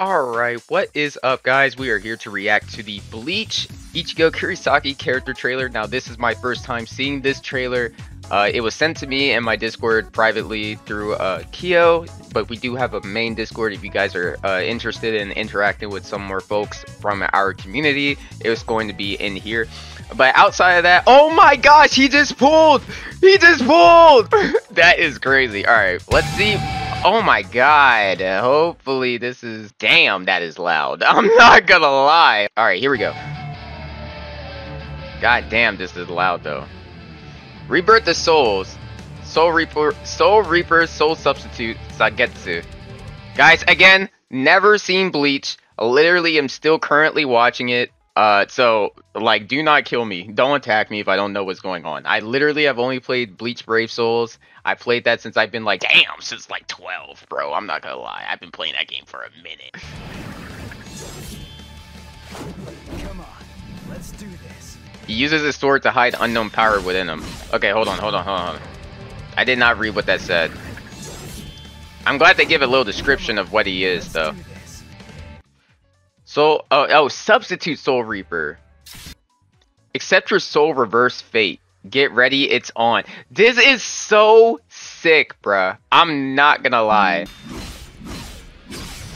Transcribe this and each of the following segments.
Alright, what is up guys? We are here to react to the Bleach Ichigo Kurosaki character trailer. Now this is my first time seeing this trailer. Uh, it was sent to me in my Discord privately through uh, Kyo, but we do have a main Discord if you guys are uh, interested in interacting with some more folks from our community. It was going to be in here. But outside of that, oh my gosh, he just pulled! He just pulled! that is crazy. Alright, let's see Oh my god. Hopefully this is... Damn, that is loud. I'm not gonna lie. Alright, here we go. God damn, this is loud though. Rebirth the Souls. Soul Reaper, Soul Reaper, Soul Substitute, Zangetsu. Guys, again, never seen Bleach. Literally am still currently watching it. Uh, so, like, do not kill me. Don't attack me if I don't know what's going on. I literally have only played Bleach Brave Souls. I played that since I've been like, damn, since like 12, bro. I'm not gonna lie. I've been playing that game for a minute. Come on, let's do this. He uses his sword to hide unknown power within him. Okay, hold on, hold on, hold on. I did not read what that said. I'm glad they give a little description of what he is, though. Soul, oh, oh, substitute Soul Reaper. Accept your soul reverse fate. Get ready, it's on. This is so sick, bruh. I'm not gonna lie.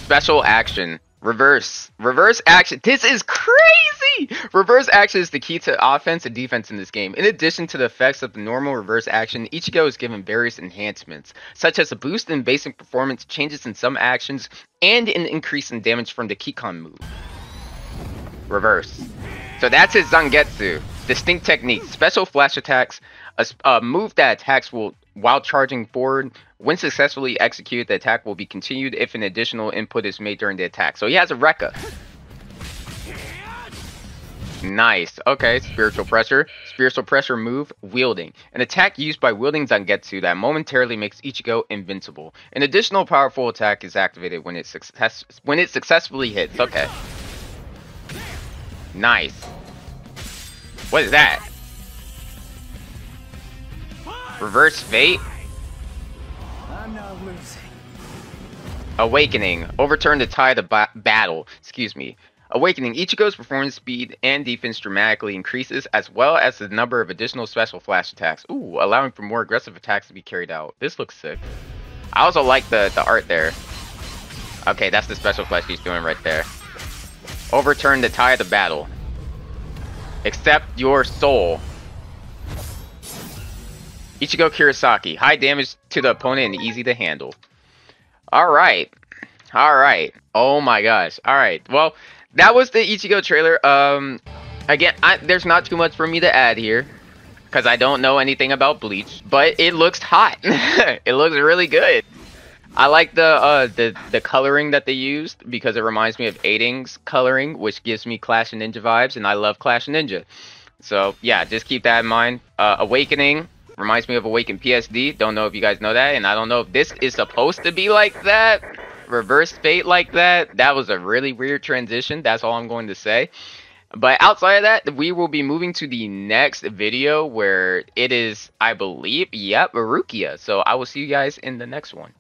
Special action. Reverse. Reverse action. This is crazy! Reverse action is the key to offense and defense in this game. In addition to the effects of the normal reverse action, Ichigo is given various enhancements, such as a boost in basic performance, changes in some actions, and an increase in damage from the Kikon move. Reverse. So that's his Zangetsu. Distinct technique. Special flash attacks. A, a, move that attacks will while charging forward. When successfully executed, the attack will be continued if an additional input is made during the attack. So he has a Rekka. Nice. Okay, spiritual pressure. Spiritual pressure move, wielding. An attack used by wielding Zangetsu that momentarily makes Ichigo invincible. An additional powerful attack is activated when it success when it successfully hits. Okay. Nice. What is that? Reverse fate? I'm not losing. Awakening. Overturn the tide of ba battle. Excuse me. Awakening. Ichigo's performance speed and defense dramatically increases, as well as the number of additional special flash attacks. Ooh, allowing for more aggressive attacks to be carried out. This looks sick. I also like the, the art there. Okay, that's the special flash he's doing right there. Overturn the tide of battle. Accept your soul. Ichigo Kurosaki. High damage to the opponent and easy to handle. Alright. Alright. Oh my gosh. Alright. Well, that was the Ichigo trailer. Um, Again, I, there's not too much for me to add here. Because I don't know anything about Bleach. But it looks hot. it looks really good. I like the uh the the coloring that they used because it reminds me of Eighting's coloring, which gives me Clash of Ninja vibes, and I love Clash of Ninja. So yeah, just keep that in mind. Uh, Awakening reminds me of Awaken PSD. Don't know if you guys know that, and I don't know if this is supposed to be like that. Reverse fate like that. That was a really weird transition. That's all I'm going to say. But outside of that, we will be moving to the next video where it is, I believe, yep, Rukia. So I will see you guys in the next one.